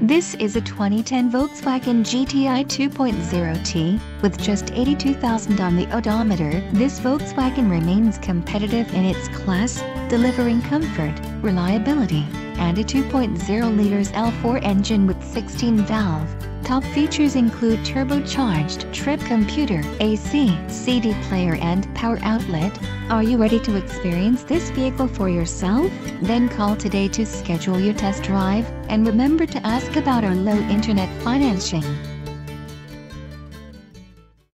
This is a 2010 Volkswagen GTI 2.0T, with just 82,000 on the odometer. This Volkswagen remains competitive in its class, delivering comfort, reliability, and a 2.0 liters L4 engine with 16 valve. Top features include turbocharged trip computer, AC, CD player and power outlet. Are you ready to experience this vehicle for yourself? Then call today to schedule your test drive, and remember to ask about our low internet financing.